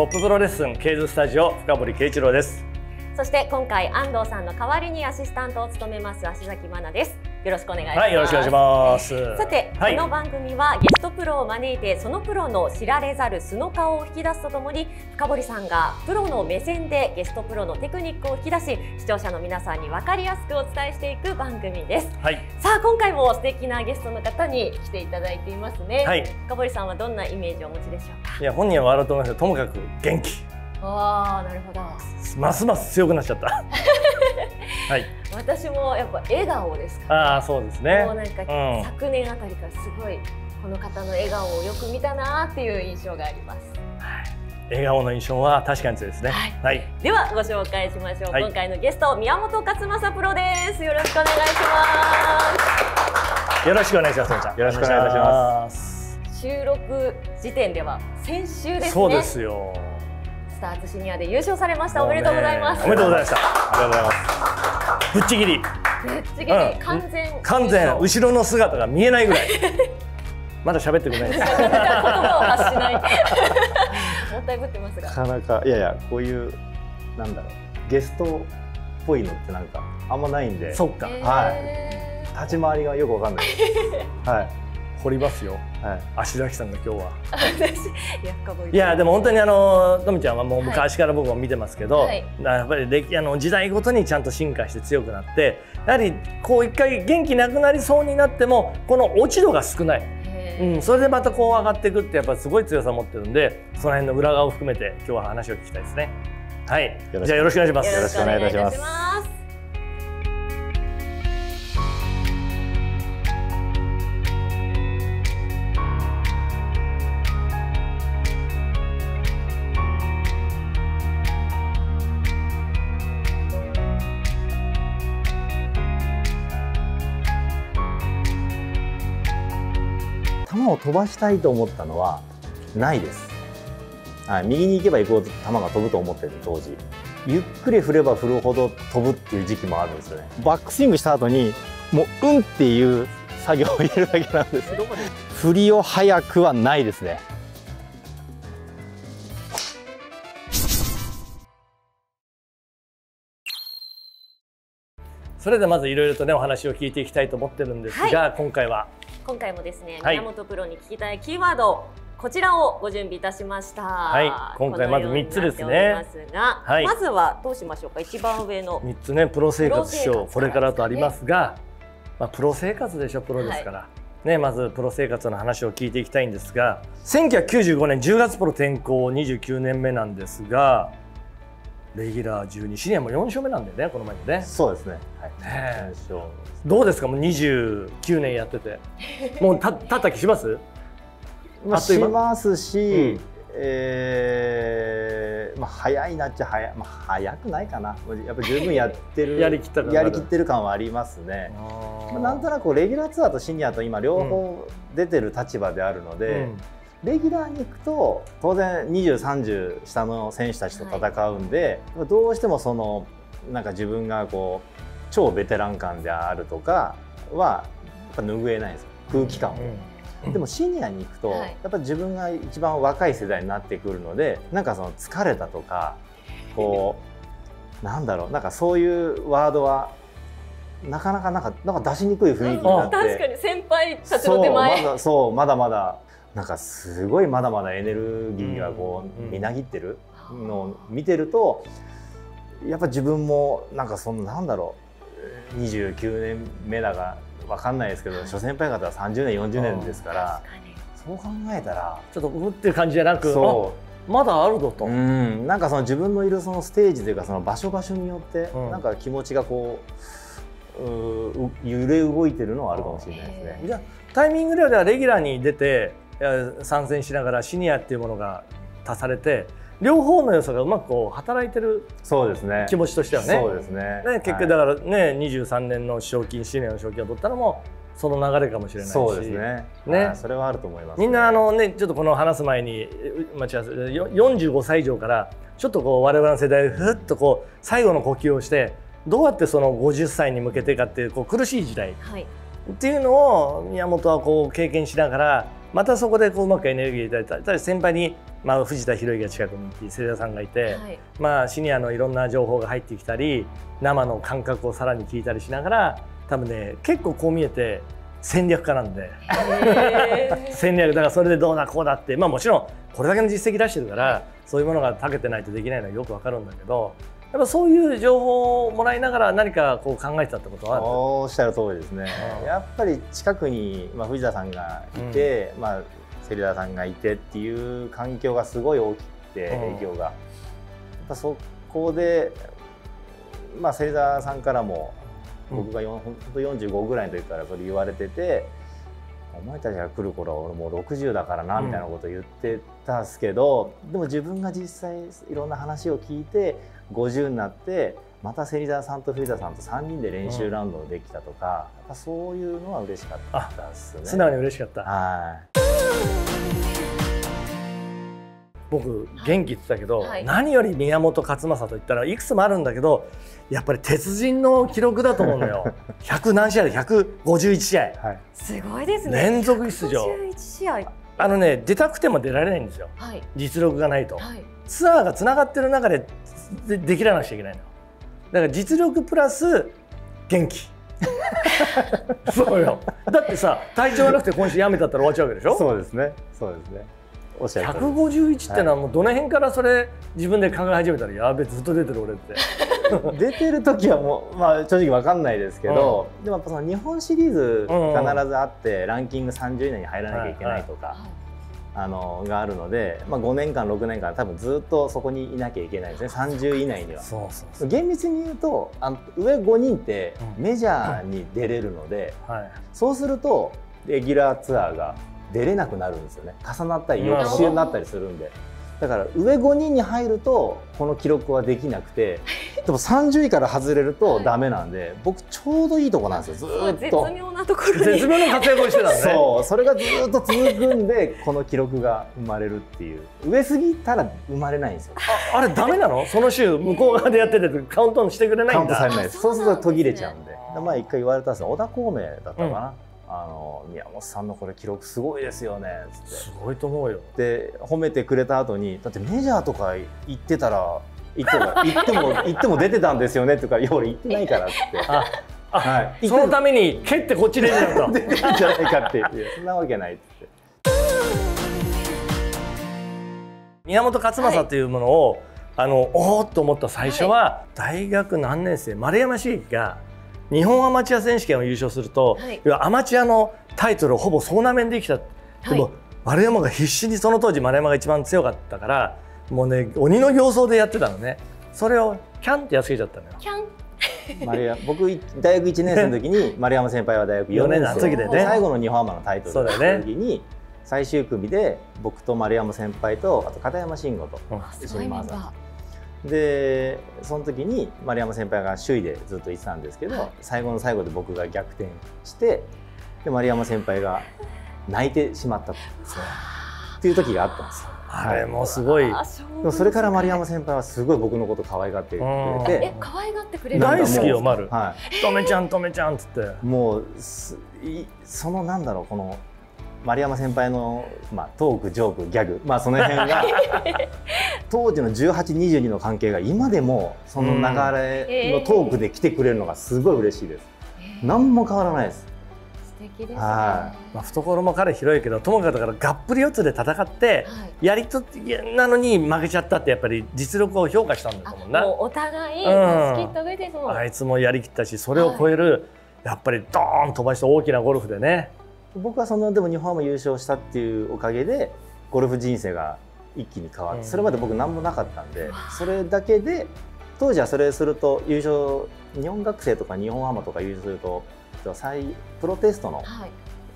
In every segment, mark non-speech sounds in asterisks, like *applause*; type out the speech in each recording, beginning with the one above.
トッププロレッスンケイズスタジオ深堀圭一郎です。そして今回安藤さんの代わりにアシスタントを務めます足崎真奈です。よろしくお願いします。はいよろしくお願いします。さて、はい、この番組はゲストプロを招いてそのプロの知られざる素の顔を引き出すとともに深堀さんがプロの目線でゲストプロのテクニックを引き出し視聴者の皆さんに分かりやすくお伝えしていく番組です、はい、さあ今回も素敵なゲストの方に来ていただいていますね、はい、深堀さんはどんなイメージをお持ちでしょうか？いや本人は笑うと思いますともかく元気ああなるほど。ますます強くなっちゃった。*laughs* はい。私もやっぱ笑顔ですから、ああそうですね。もうなんか、うん。昨年あたりからすごいこの方の笑顔をよく見たなっていう印象があります。笑顔の印象は確かに強いですね。はい。はい、ではご紹介しましょう、はい。今回のゲスト宮本勝正プロです。よろしくお願いしまよろしくお願いしますよろしくお願いいたします。収録時点では先週ですね。そうですよスターツシニアで優勝されました。おめでとうございます。おめでとうございましたありがとうございます。ぶっちぎり。ぶっちぎり、うん。完全完全。後ろの姿が見えないぐらい。*laughs* まだ喋ってくれないです。言葉を発しない。*laughs* もったいぶってますが。なかなか。いやいやこういうなんだろう。ゲストっぽいのってなんかあんまないんで。そっか、へ立ち回りがよくわかんない。*laughs* はい掘りますよ。はい。足崎さんが今日は。いやでも本当にあのとみちゃんはもう昔から僕も見てますけど、はい。やっぱり歴あの時代ごとにちゃんと進化して強くなってやはりこう一回元気なくなりそうになってもこの落ち度が少ない、うん、それでまたこう上がっていくってやっぱりすごい強さを持ってるんでその辺の裏側を含めて今日は話を聞きたいですね。はい。よろしくじゃあよろしくお願いします。よろしくお願いいたします飛ばしたいと思ったのはないです。はい、右に行けば行くほど球が飛ぶと思ってる当時。ゆっくり振れば振るほど飛ぶっていう時期もあるんですよね。バックスイングした後にもううんっていう作業を入れるだけなんです。振りを早くはないですね。それではまずいろいろとねお話を聞いていきたいと思ってるんですが、今回は今回もですね、はい。宮本プロに聞きたいキーワードこちらをご準備いたしました。はい。今回まず三つですね。まはい。まずはどうしましょうか？一番上の。3つねプロ生活賞活これからとありますが、まあ、プロ生活でしょプロですから、ね、まずプロ生活の話を聞いていきたいんですが1995年10月プロ転向29年目なんですがレギュラー12シニアも4勝目なんだよねこの前にね。そうですね。はい。ねどうですか？もう29年やってて。*laughs* もうたたった気します？まあ、しますし、うん。えーまあ、早いなっちゃ早い、まあ、早くないかな。やっぱ十分やってる *laughs* やりきったやりきってる感はありますね、まあ、なんとなくレギュラーツアーとシニアと今両方出てる立場であるので、うんレギュラーに行くと当然2030下の選手たちと戦うんで、どうしてもそのなんか自分がこう超ベテラン感であるとかはやっぱ拭えないんですよ。空気感を。うん。でもシニアに行くと、はい。やっぱ自分が一番若い世代になってくるのでなんかその疲れたとかこうなんだろうなんかそういうワードはなかなかなんかなんか出しにくい雰囲気になって。確かに先輩たちの手前。そうまだそうまだまだなんかすごいまだまだエネルギーがこう、うんみなぎってるのを見てるとやっぱ自分もなんかそのなんだろう29年目だがわかんないですけど諸先輩方は30年40年ですからそう考えたらちょっとうっていう感じじゃなくまだあるぞと。う、うん、なんかその自分のいるそのステージというかその場所場所によって、うん。なんか気持ちがこううう揺れ動いてるのはあるかもしれないですね。じゃあタイミングではレギュラーに出て参戦しながらシニアっていうものが足されて両方の良さがうまくこう働いてるそうですね。気持ちとしてはね。そうですね。ね結局だからね、23年の賞金シニアの賞金を取ったのもその流れかもしれないし。そうですね。ね。はいそれはあると思います、みんなあのねちょっとこの話す前にう待ち合わせよ45歳以上からちょっとこう我々の世代ふっとこう最後の呼吸をしてどうやってその50歳に向けてかっていうこう苦しい時代はい。っていうのを宮本はこう経験しながらまたそこでこううまくエネルギーいただいたただ先輩に、まあ、藤田博之が近くにいて芹田さんがいて、はい。まあ、シニアのいろんな情報が入ってきたり生の感覚をさらに聞いたりしながら多分ね結構こう見えて戦略家なんで。*laughs* 戦略だからそれでどうだこうだってまあもちろんこれだけの実績出してるからそういうものが長けてないとできないのはよくわかるんだけどやっぱそういう情報をもらいながら何かこう考えてたってことはある？おっしゃる通りですね。うんやっぱり近くに、まあ、藤田さんがいて、まあ、芹田さんがいてっていう環境がすごい大きくてうん影響が、やっぱそこで、まあ、芹田さんからもうん僕がよんほんと45ぐらいの時からそれ言われてて、お前たちが来る頃は俺もう60だからなうん。みたいなこと言ってたんですけど、でも自分が実際いろんな話を聞いて50になってまた芹沢さんと藤田さんと3人で練習ラウンドができたとか、やっぱそういうのは嬉しかったですよね。素直に嬉しかった。はい。僕元気って言ってたけど、はい。何より宮本勝正といったらいくつもあるんだけどやっぱり鉄人の記録だと思うのよ。*laughs* 100何試合で151試合。はい。すごいですね。連続出場。51試合。あのね出たくても出られないんですよ。はい。実力がないと、はい。ツアーがつながってる中ででできらなくちゃいけないの。だから実力プラス元気。*laughs* そうよ。だってさ体調悪くて今週やめたったら終わっちゃうわけでしょ？そうですね。そうですね。おっしゃる通り。です151ってのはもうどの辺からそれ自分で考え始めたらやべずっと出てる俺って。*laughs* 出てる時はもう、まあ、正直わかんないですけど、でもやっぱその日本シリーズ必ずあって、ランキング30以内に入らなきゃいけないとか、あのがあるので、まあ、5年間6年間多分ずっとそこにいなきゃいけないですね。30以内には。そうそうそう。厳密に言うとあの上5人ってうん。メジャーに出れるので、はい。そうするとレギュラーツアーが出れなくなるんですよね。重なったり翌週になったりするんでだから上5人に入るとこの記録はできなくて *laughs* でも30位から外れるとダメなんで、僕ちょうどいいとこなんですよ。ずーっ絶と。妙なところに。絶妙な活躍をしてたのね *laughs* そう。それがずーっと続くんでこの記録が生まれるっていう。上すぎたら生まれないんですよ。ああれダメなの？その週向こう側でやっててカウントしてくれないんだ。カウントされないです。あそうすると途切れちゃそううんで。なんですね前一回言われたんですよ。小田孔明だったかな、あの宮本さんのこれ記録すごいですよねつって。すごいと思うよ。で褒めてくれた後にだってメジャーとか行ってたら行っても *laughs* 行っても行っても出てたんですよねとかいや俺行ってないからっつって。はい。そのために蹴ってこっち出てるんだ *laughs* 出てるんじゃないかってそんなわけないっつって。宮本勝正というものを、あのおーっと思った最初は、大学何年生丸山茂樹が日本アマチュア選手権を優勝すると、はい。要はアマチュアのタイトルをほぼ総なめにできた、でも、はい丸山が必死にその当時丸山が一番強かったからもうね鬼の形相でやってたのね。それをキャンってやっつけちゃったのよ。キャン。丸山僕い大学1年生の時に *laughs* 丸山先輩は大学4年四年の生時でね。最後の日本アマのタイトル。そうだよね。の時に、最終組で僕と丸山先輩とあと片山慎吾とうんすごいメンバでその時に丸山先輩が首位でずっといってたんですけど、はい最後の最後で僕が逆転してで丸山先輩が泣いてしまったとっていう時があったんですよ。あれもすごいそれから丸山先輩はすごい僕のこと可愛がってくれてえ、可愛がってくれる。大好きよ丸はとめちゃんとめちゃんっつって。い、もうすいそのなんだろうこの丸山先輩の、まあ、トークジョークギャグ、まあ、その辺が *laughs* 当時の1822の関係が今でもその流れのトークで来てくれるのがすごい嬉しいです。えー何も変わらないです。素敵ですね。ははまあ、懐も彼広いけどともかくだからがっぷり四つで戦ってい。やりとなのに負けちゃったってやっぱり実力を評価したんだあと思うなお互いうんあいつもやりきったしそれを超える、やっぱりドーン飛ばした大きなゴルフでね僕はそのでも日本ハム優勝したっていうおかげでゴルフ人生が一気に変わって、うんそれまで僕何もなかったんでそれだけで当時はそれすると優勝日本学生とか日本ハムとか優勝すると再プロテストのはい。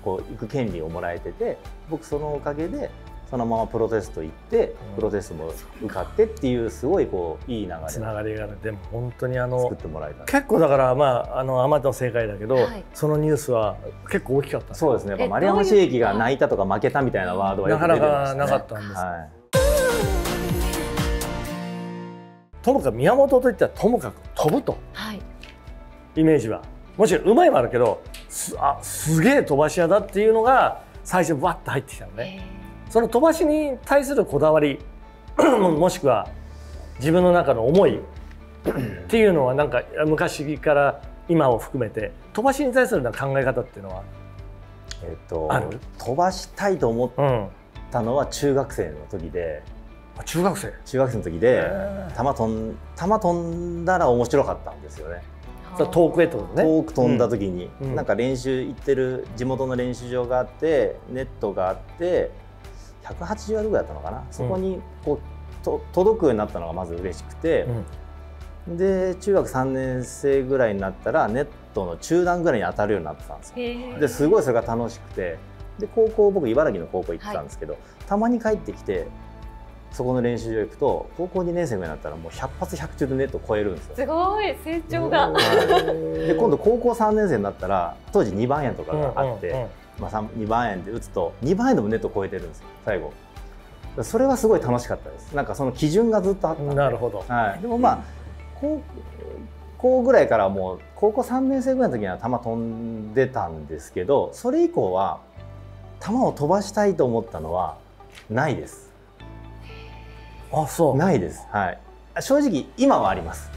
こう行く権利をもらえてて僕そのおかげでそのままプロテスト行ってうん。プロテストも受かってっていうすごいこういい流れつなをがりがある。でも本当にあの作ってもらえた。結構だからまああのあまたの正解だけど、はい。そのニュースは結構大きかったねそうですね。やっぱえ丸山茂樹が泣いたとか負けたみたいなワードはよく出なかなてましたね。かなかったんです、はい。ともかく宮本といったらともかく飛ぶと。はい。イメージは。もちろんうまいもあるけどすあすげえ飛ばし屋だっていうのが最初バッと入ってきたのねその飛ばしに対するこだわり *clears throat* もしくは自分の中の思い *clears throat* っていうのはなんか昔から今を含めて飛ばしに対する考え方っていうのはえっと飛ばしたいと思ったのは中学生の時で、うん、中学生？中学生の時で球飛ん球飛んだら面白かったんですよね。遠くへとね。遠く飛んだ時に、うん、なんか練習行ってる地元の練習場があってネットがあって180ヤードぐらいだったのかな、そこにこうと届くようになったのがまず嬉しくて、うん、で中学3年生ぐらいになったらネットの中段ぐらいに当たるようになってたんですよ。ですごいそれが楽しくて。で高校僕茨城の高校行ってたんですけど、はい、たまに帰ってきてそこの練習場行くと高校2年生ぐらいになったらもう100発100中でネット超えるんですよ。すごい。成長が。で今度高校3年生になったら当時2番円とかがあって、うんうんうん、まあ、2番円で打つと2番円でもネット超えてるんですよ最後。それはすごい楽しかったです。なんかその基準がずっとあったなるほど。はい。でもまあ高校ぐらいからもう高校3年生ぐらいの時には球飛んでたんですけど、それ以降は球を飛ばしたいと思ったのはないです。あそうないですはい正直今はあります。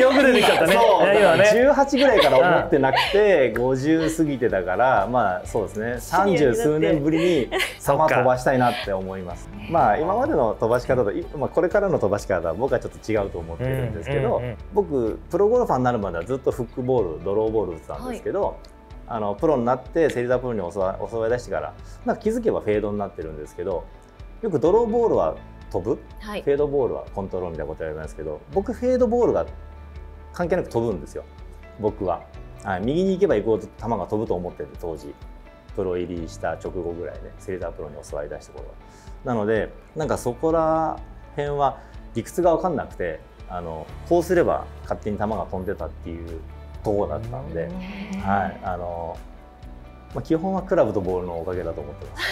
よく出てきちゃったね今ね。18ぐらいから思ってなくて50過ぎてたからまあそうですね。三十数年ぶりに球飛ばしたいなって思います。まあ今までの飛ばし方と、まあ、これからの飛ばし方は僕はちょっと違うと思ってるんですけど、僕プロゴルファーになるまではずっとフックボールドローボール打ってたんですけど、はいあのプロになってセリザープロに教わ教わり出してからなんか気づけばフェードになってるんですけどよくドローボールは飛ぶ、はい、フェードボールはコントロールみたいなこと言われますけど僕フェードボールが関係なく飛ぶんですよ。僕は、はい、右に行けば行こうと球が飛ぶと思ってて当時。プロ入りした直後ぐらいで、ね、セータープロに教わりだした頃は。なのでなんかそこら辺は理屈が分かんなくてあのこうすれば勝手に球が飛んでたっていうところだったんで、はい、あのまあ、基本はクラブとボールのおかげだと思ってます。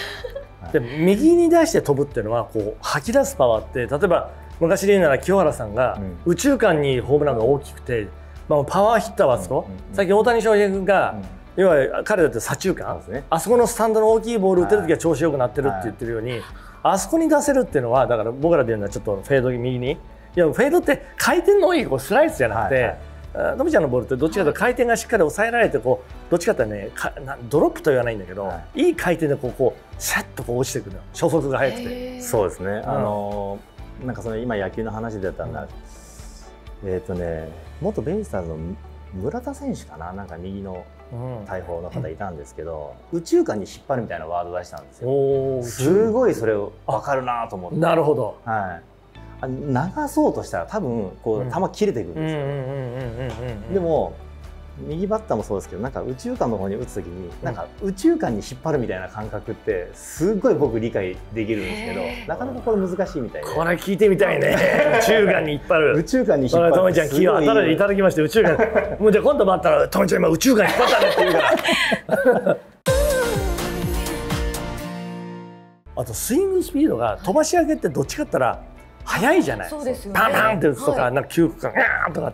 で右に出して飛ぶっていうのはこう吐き出すパワーって例えば昔で言うなら清原さんが宇宙間にホームランが大きくて、まあ、パワーヒッターはあそこ、最近大谷翔平君が、要は彼だって左中間、ね、あそこのスタンドの大きいボール打てる時は調子よくなってるって言ってるように、はい、あそこに出せるっていうのはだから僕らで言うのはちょっとフェード右に。いやフェードって回転の多いこうスライスじゃなくて。はいはいのびちゃんのボールってどっちかというと回転がしっかり抑えられてこうどっちかというとねかドロップと言わないんだけど、はい、いい回転でこうこうシャッとこう落ちてくる初速が速くて。そうですね、あのなんかその今野球の話でったんだ、うん、えっ、ー、とね元ベイスターズの村田選手かな？なんか右の大砲の方いたんですけど、うん、宇宙間に引っ張るみたいなワード出したんですよ。すごいそれ分かるなと思って。なるほど、はい、流そうとしたら多分こう球切れていくんですよ。でも右バッターもそうですけどなんか宇宙間の方に打つ時になんか宇宙間に引っ張るみたいな感覚ってすごい僕理解できるんですけどなかなかこれ難しいみたいで。これ聞いてみたいね。*laughs* 宇宙間に引っ張る。宇宙間に引っ張る。とめちゃん気を与えていただきまして宇宙間。もうじゃあ今度待ったらとめちゃん今宇宙間引っ張ったねって言うから。*laughs* あとスイングスピードが飛ばし上げってどっちかったら早いじゃない。そうですよ、ね、パンパンって打つとか、はい、なんか急区間ガーンとかっ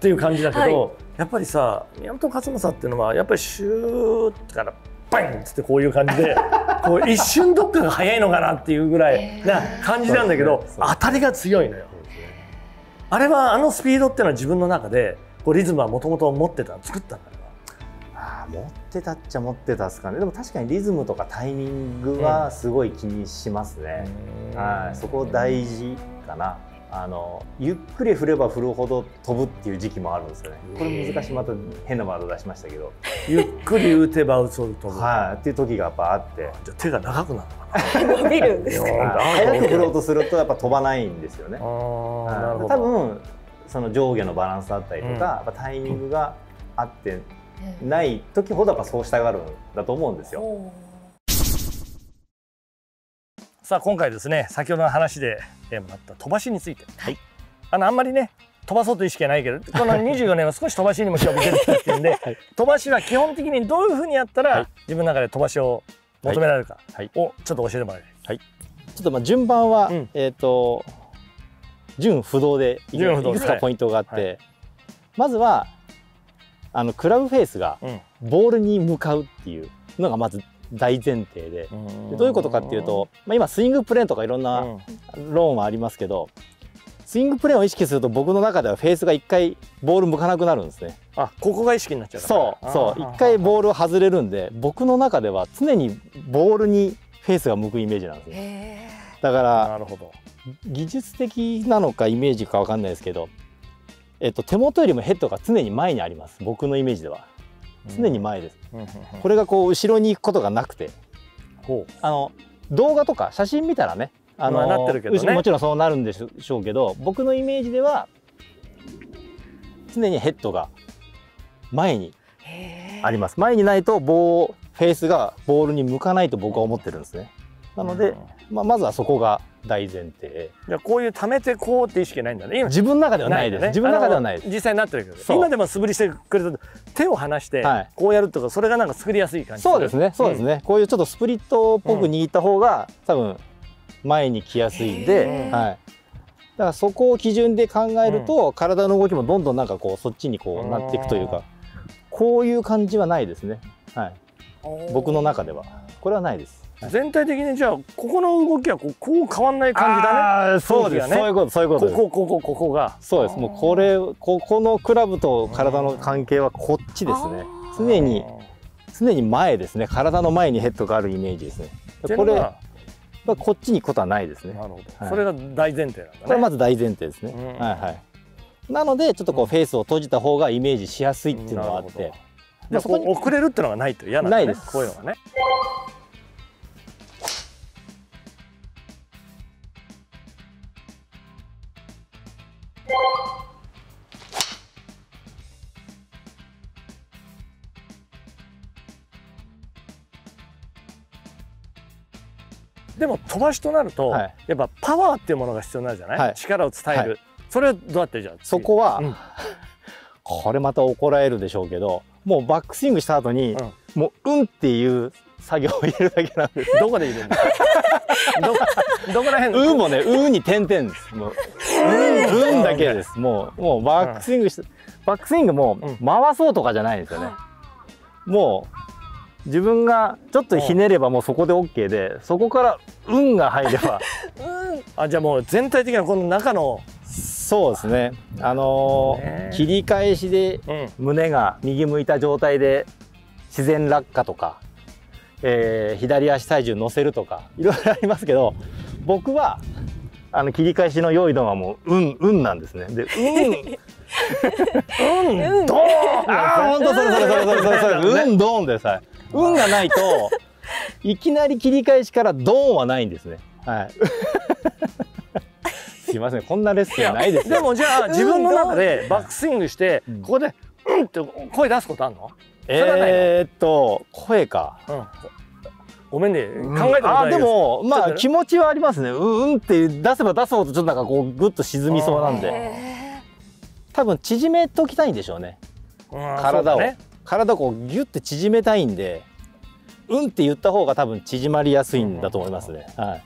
ていう感じだけど、はい、やっぱりさ宮本勝正っていうのはやっぱりシューッからバンっつってこういう感じで *laughs* こう一瞬どっかが早いのかなっていうぐらいな感じなんだけど、当たりが強いのよ。あれはあのスピードっていうのは自分の中でこうリズムはもともと持ってた作ったんだ持ってたっちゃ持ってたっすかね。でも確かにリズムとかタイミングはすごい気にしますね、うん、はいそこ大事かな。あのゆっくり振れば振るほど飛ぶっていう時期もあるんですよね。これ難しいまた変なワード出しましたけど。*laughs* ゆっくり打てば打つほど飛ぶ。はいっていう時がやっぱあって。じゃ手が長くなるのかな。伸びるんですか？早く振ろうとするとやっぱ飛ばないんですよね。多分その上下のバランスだったりとか、うん、やっぱタイミングがあってない時ほどやっぱそうしたがるんだと思うんですよ。さあ今回ですね先ほどの話でもらった飛ばしについて、はい、あのあんまりね飛ばそうという意識はないけどこの24年は少し飛ばしにも興味出てきたっていうんで、*laughs* はい、飛ばしは基本的にどういうふうにやったら、はい、自分の中で飛ばしを求められるかをちょっと教えてもらいたい。はい、ちょっとまあ順番は、うん、えっ、ー、と順不動でいくつかポイントがあって、まずはあのクラブフェイスがボールに向かうっていう、のがまず大前提で。でどういうことかっていうと、まあ、今スイングプレーンとかいろんなローンはありますけど、スイングプレーンを意識すると僕の中ではフェースが一回ボール向かなくなるんですね。あここが意識になっちゃうそうそう。一回ボール外れるんで僕の中では常にボールにフェースが向くイメージなんですよ。だからなるほど。技術的なのかイメージか分かんないですけど、えっと、手元よりもヘッドが常に前にあります。僕のイメージでは。常に前です、これがこう後ろに行くことがなくて。あの動画とか写真見たらねあの、まあなってるけどもちろんそうなるんでしょうけど僕のイメージでは常にヘッドが前にあります。前にないとボーフェースがボールに向かないと僕は思ってるんですね。なので、まあ、まずはそこが大前提。じゃあこういう溜めてこうって意識ないんだね。今自分の中ではないです。ね。自分の中ではない実際になってるけど今でも素振りしてくれた手を離してはい。こうやるとかそれがなんか作りやすい感じそうですね。そうですね、こういうちょっとスプリットっぽく握った方が、多分前に来やすいんで、はい、だからそこを基準で考えると、体の動きもどんどんなんかこうそっちにこうなっていくというかこういう感じはないですね、はい、僕の中では。これはないです全体的にじゃあここの動きはこうこう変わんない感じだね。そうです、ね。そういうことそういうこと。こですこここここが。そうです。もうこれここのクラブと体の関係はこっちですね。常に常に前ですね。体の前にヘッドがあるイメージですね。これはまあこっちに行くことはないですね。なるほど、はい。それが大前提なんだね。これまず大前提ですね、うん。はいはい。なのでちょっとこうフェースを閉じた方がイメージしやすいっていうのがあって。なるほど。じゃあこう遅れるってのがないと嫌なんだね。ないです。こういうのがねでも飛ばしとなると、はい。やっぱパワーっていうものが必要になるじゃない、はい。力を伝える、はそれはどうやってじゃあそこは、うん。これまた怒られるでしょうけどもうバックスイングした後に、もう「うん」っていう作業を入れるだけなんです。どこでいるんだどこどこら「辺？う」もね「う」に点々です。もう「うん」うんだけです。もうもうバックスイングして、バックスイングもうん。回そうとかじゃないんですよね、もう自分がちょっとひねればもうそこで OK でそこから「うん」が入れば。*laughs* あじゃあもう全体的なこの中の、そうですね。あのーね切り返しでうん、胸が右向いた状態で自然落下とか、えー左足体重乗せるとかいろいろありますけど僕はあの切り返しの良いのはもう「うん」うんなんですね。で「うん」*laughs* うん、ドーン。ああ本当それそれそれそれそれそれ。うんドーンでさい運がないといきなり切り返しからドーンはないんですね。はい。*laughs* すいません。こんなレッスンないですよ。でもじゃあ自分の中でバックスイングして、うん。ここで「うん」って声出すことあるの？えー、っと声か。うん、ごめんね。うん考えたことないあでもまあ気持ちはありますね。うんうんって出せば出すほどちょっとなんかこうグッと沈みそうなんあでへ多分縮めときたいんでしょうね。うん体を、ね。体をこうギュッて縮めたいんでうんって言った方が多分縮まりやすいんだと思いますね、は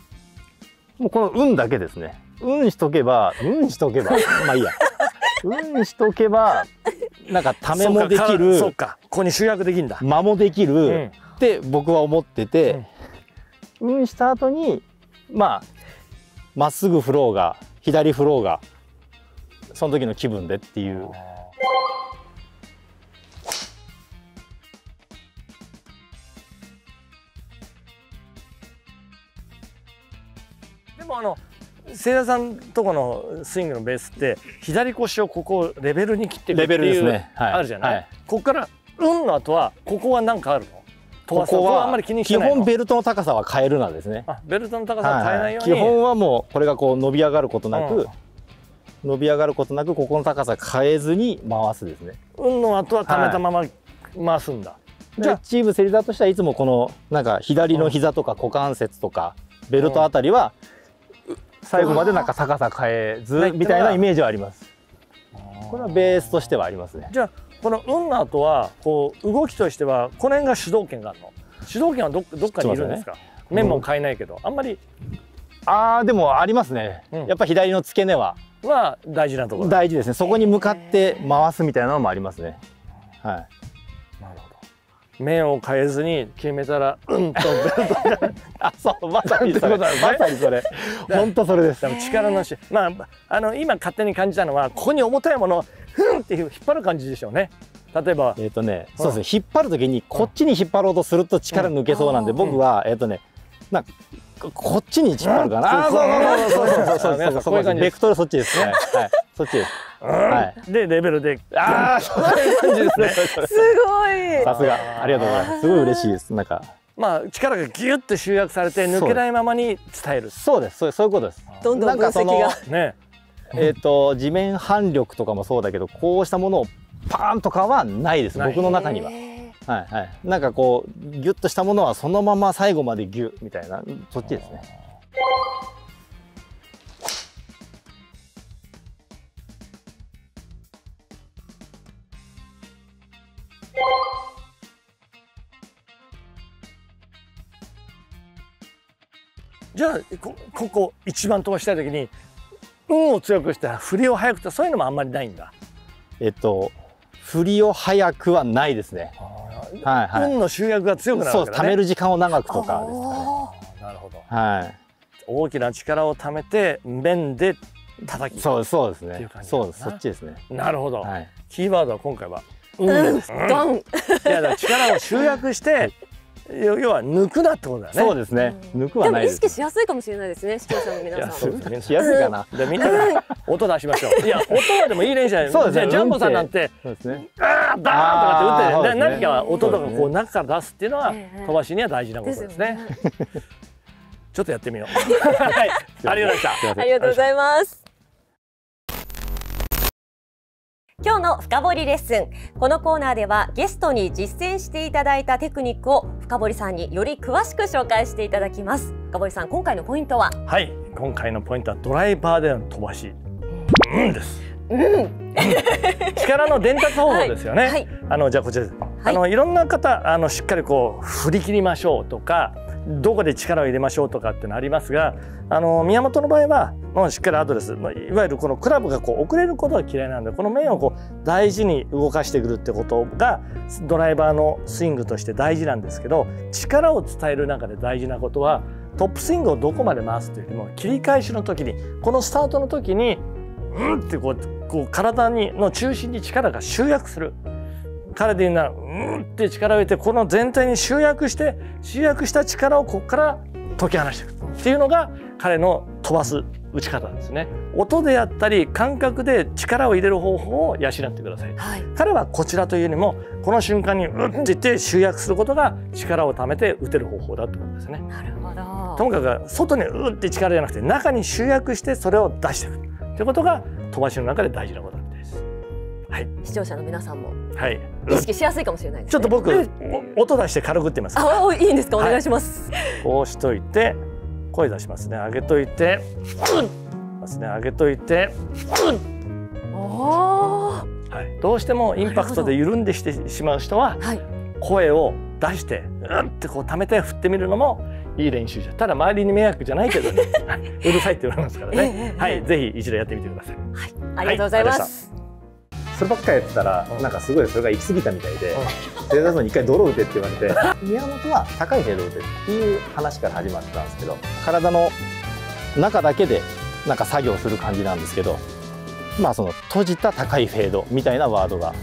い。もうこのうんだけですね。うんしとけばうんしとけば。*laughs* まあいいや。うんしとけばなんかためもできるそうかここに集約できるんだ、間もできる、うん。って僕は思ってて、うん、した後にまあまっすぐフローが左フローがその時の気分でっていう。でもあのせいやさんとこのスイングのベースって左腰をここレベルに切っていくってレベルですいう、ね。はい。あるじゃない、はい。ここから「うん」の後はここは何かあるの？飛ここはあんまり気にし基本ベルトの高さは変えるなんで。すねあベルトの高さを変えないように、基本はもうこれがこう伸び上がることなく、うん。伸び上がることなくここの高さ変えずに回すですね。うんの後は溜めたまま回すんだ、じゃあじゃあチームセリダーとしてはいつもこのなんか左の膝とか股関節とかベルトあたりは最後までなんか高さ変えずみたいなイメージはあります。これはベースとしてはありますね。じゃあこのうんの後はこう動きとしてはこの辺が主導権があるの？主導権はどっどっかにいるんですか、面も変えないけどあんまりあーでもありますね、うん。やっぱ左の付け根はは大事なところ。だ大事ですね。そこに向かって回すみたいなのもありますね。はい面を変えずに決めたら *laughs* うんとベルトがあそうまさにそれ *laughs* まさにそれ。本当それです。力のし。まああの今勝手に感じたのはここに重たいものをふんって引っ張る感じでしょうね。例えば。えっ、とねそうですね。引っ張る時にこっちに引っ張ろうとすると力抜けそうなんで、うん僕はえっ、とねなんかここっちに引っ張るかな、うんそうそうそうそう。そうそうそうこういう感じです。ベクトルそっちですね。はい。そっちです。はい。でレベルで。ああそういう感じですね。すごい。さすが。ありがとうございます。すごい嬉しいです。なんか。まあ力がギュッて集約されて抜けないままに伝える。そうです。そうそういうことです。どんどん分析が。ね。えっ、と地面反力とかもそうだけどこうしたものをパーンとかはないです。僕の中にははいはい。なんかこうギュッとしたものはそのまま最後までギュッみたいな。そっちですね。じゃあこここ一番飛ばしたい時に運を強くして振りを速くてそういうのもあんまりないんだ。えっと振りを早くはないですねはいはい。運の集約が強くなるそうです貯めわけだね。る時間を長くとかですかなるほど。はい。大きな力を貯めて面で叩き。そうですそうですねそうそっちですね。なるほど。はい。キーワードは今回は運ーです。うん。ドン。いやだから力を集約して、*laughs* 要要は抜くなってことだよね。そうですね。抜くはないです。識しやすいかもしれないですね視聴者のい皆さん。ね。しやすいかな。でみんなで音出しましょう。いや音はでもいい練習だよ。そうですね。ジャンボさんなんてそうですね。あーバーンとかって打って、ね。何か音とかこう中から出すっていうのはええ飛ばしには大事なことですね。ね。*laughs* ちょっとやってみよう。*laughs* はい、ありがとうございました。ありがとうございます。今日の深掘りレッスンこのコーナーではゲストに実践していただいたテクニックを深堀さんにより詳しく紹介していただきます深堀さん今回のポイントは？はい、今回のポイントはドライバーでの飛ばし。うんです。うん力の伝達方法ですよね。はいあのじゃあこちらです。あのいろんな方あのしっかりこう振り切りましょうとかどこで力を入れましょうとかってのありますがあの宮本の場合はもうしっかりアドレス、いわゆるこのクラブがこう遅れることが嫌いなのでこの面をこう大事に動かしてくるってことがドライバーのスイングとして大事なんですけど力を伝える中で大事なことはトップスイングをどこまで回すというよりも切り返しの時にこのスタートの時にうんってこうこう体にの中心に力が集約する。彼で言うならうんって力を入れてこの全体に集約して集約した力をここから解き放していく。っていうのが彼の飛ばす打ち方ですね。音であったり感覚で力を入れる方法を養ってください。はい。彼はこちらというよりもこの瞬間にうんって言って集約することが力を貯めて打てる方法だってことですね。なるほど。ともかく外にうんって力じゃなくて中に集約してそれを出していく。ってことが飛ばしの中で大事なことはい。視聴者の皆さんもはい。意識しやすいかもしれないです、ね、ちょっと僕、うん。お音出して軽く打ってみます。あおいいんですか？おはい。願いします、こうしといて声出しますね。上げといてうん。ますね。上げといておー。はい、どうしてもインパクトで緩んでしてしまう人ははい。声を出してうん。ってこう溜めて振ってみるのもいい練習じゃただ周りに迷惑じゃないけどね。*laughs* はい。うるさいって言われますからね、ええはい。ぜひ一度やってみてください。ありがとうございまはい。ありがとうございす、そればっかりやってたらなんかすごいそれが行き過ぎたみたいで正座さんに一回泥打てって言われて *laughs* 宮本は高いフェード打てっていう話から始まってたんですけど体の中だけでなんか作業する感じなんですけどまあその閉じた高いフェードみたいなワードが